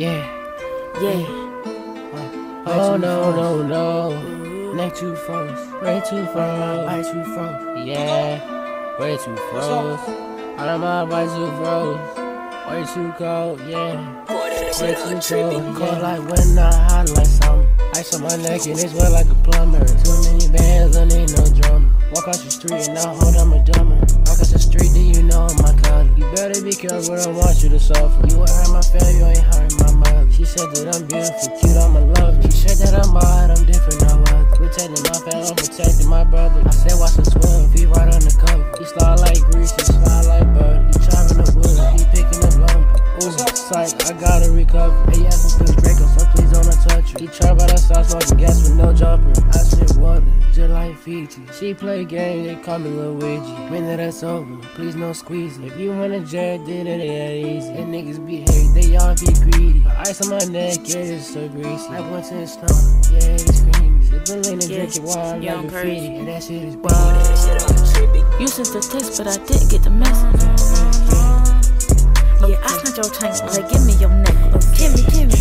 Yeah. Yeah. Oh no no no. Neck too froze. Way too froze. Way too froze. Yeah. Way too froze. All of my body too froze. Way too cold. Yeah. Way too cold. Cold like when I highlight something. Ice on my neck and it's wet like a plumber. Too many bands, I need no drummer. Walk out the street and I hold I'm a dumber. Walk out the street, do you know my color? You better be I want you to suffer. You ain't hurt my family, you ain't hurt my mother. She said that I'm beautiful, cute, I'm a lover. She said that I'm hot, I'm different, no other. Protecting my family, I'm protecting my brother. I said watch the 12, he right on the cover. He slide like grease, he slide like butter. He chopping the wood, he picking up lumber. Ooh, psych, I gotta recover. Hey, ass and Draco, so please don't touch her. He try by the side smoking gas with no jumper. I said water, just like Fiji. She play game, they call me Luigi. When that's over, please no squeeze. If you wanna jail, did it that easy. And niggas be hate, they all be greedy. Ice on my neck, yeah, it's so greasy. I went to the stomach, yeah, it's screaming. Sipping lean and drinking water like graffiti. And that shit is wild. You sent the text, but I didn't get the message. Yeah, I sent your chain, like give me your necklace. Give me, give me.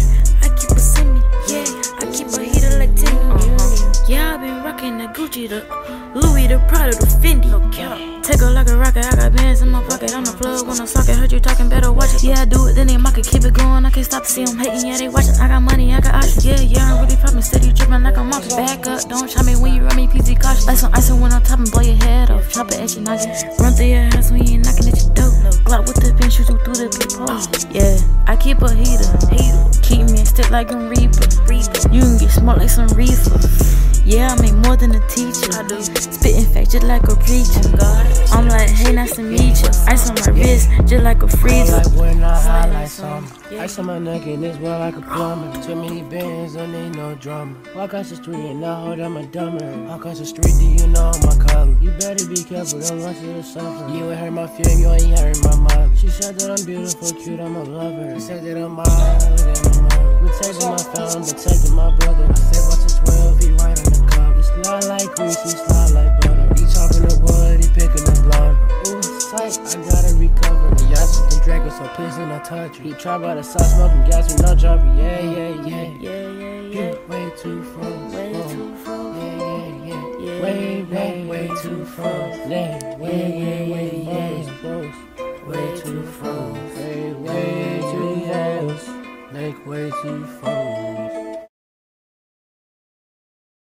Gucci, the Louis, the Prada, the Fendi. Take her like a rocket, I got bands in my pocket. I'm the plug when I socket. Heard you talking, better watch it. Yeah, I do it, then they mock it, keep it going. I can't stop to see them hating, yeah, they watching. I got money, I got options. Yeah, yeah, I'm really popping, steady dripping like I'm off. Back up, don't try me when you run me, PZ cautious. Like some ice when I'm top and blow your head off. Chop it at your noggin. Run through your house when you ain't knocking at your door. Glock with the pin, shoot you through the peephole. Oh. Yeah, I keep a heater, heater. Keep like a reaper. You can get smart like some reefer. Yeah, I make more than a teacher. I do. Spitting facts just like a preacher. I'm like, hey, nice to meet you. Ice on my wrist, just like a freezer. Like when I highlight something. Ice on my neck and it's well like a plumber. Too many bands, I need no drama. Walk across the street and I hold I'm a dumber. Walk across the street, do you know my color? Be careful, don't you to suffer. You ain't hurt my fame, you ain't hurt my mother. She said that I'm beautiful, cute, I'm a lover. She said that I'm a mother. Protecting my family, protecting my brother. I said, watch the 12, he right on the cover. He slide like grease, he slide like butter. He chopping the wood, he picking the blonde. Ooh, sight, I gotta recover. The yachts with the Draco, so please do not touch her. He try by the side, smoking gas with no jumper. Yeah, yeah, yeah. Yeah, yeah, yeah. way too froze. Way too too froze. Yeah, way, way, way, froze. Way too froze. Way, way too froze. Make way too froze.